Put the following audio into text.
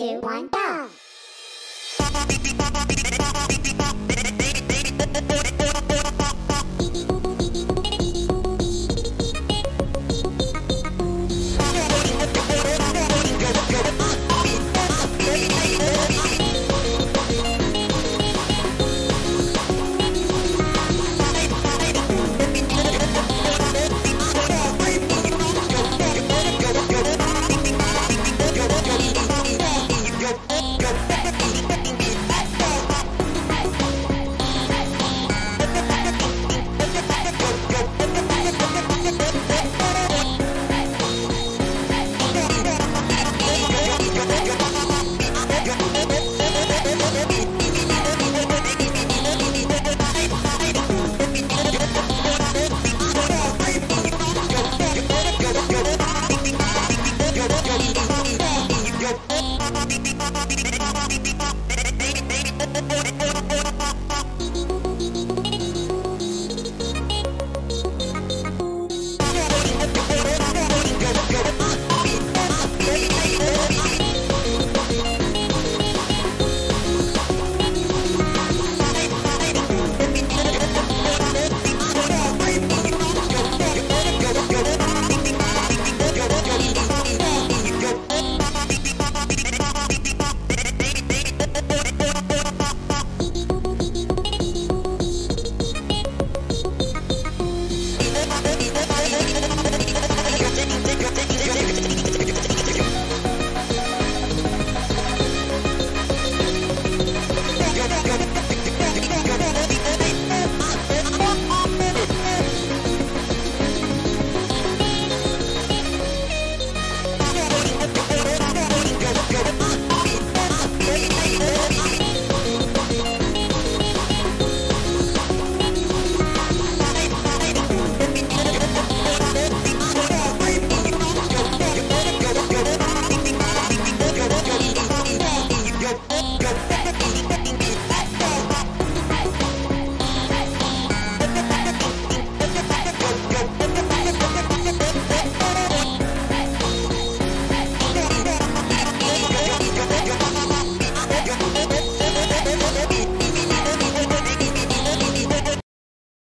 two, one, go!